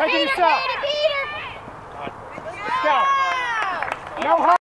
Take it yourself. Peter, Peter. Go. No.